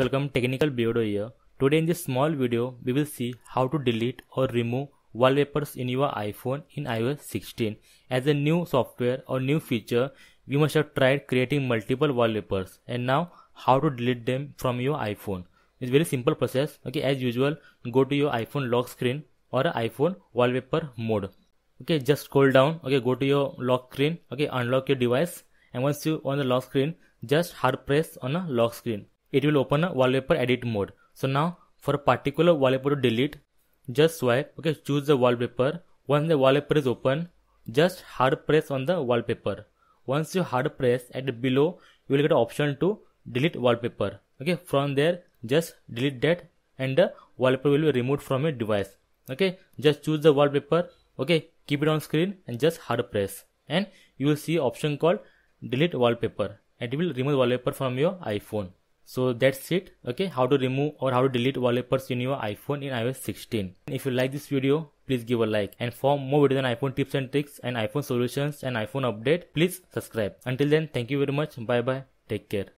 welcome Technical Beardo here. Today in this small video we will see how to delete or remove wallpapers in your iPhone in iOS 16. As a new software or new feature we must have tried creating multiple wallpapers and now how to delete them from your iPhone. It's very simple process. Okay, as usual go to your iPhone lock screen or iPhone wallpaper mode. Okay, just scroll down. Okay, go to your lock screen. Okay, unlock your device and once you on the lock screen just hard press on a lock screen it will open a wallpaper edit mode. So now for a particular wallpaper to delete just swipe okay choose the wallpaper. Once the wallpaper is open just hard press on the wallpaper. Once you hard press at the below you will get option to delete wallpaper. Okay from there just delete that and the wallpaper will be removed from your device. Okay just choose the wallpaper. Okay keep it on screen and just hard press. And you will see option called delete wallpaper. And it will remove wallpaper from your iphone so that's it okay? How to remove or how to delete wallpapers in your iphone in ios 16 if you like this video please give a like. And for more videos on iphone tips and tricks and iphone solutions and iphone update please subscribe. Until then thank you very much. Bye bye take care